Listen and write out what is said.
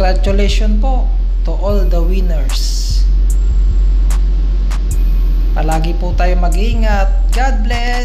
Congratulations po to all the winners. Palagi po tayo mag-ingat. God bless!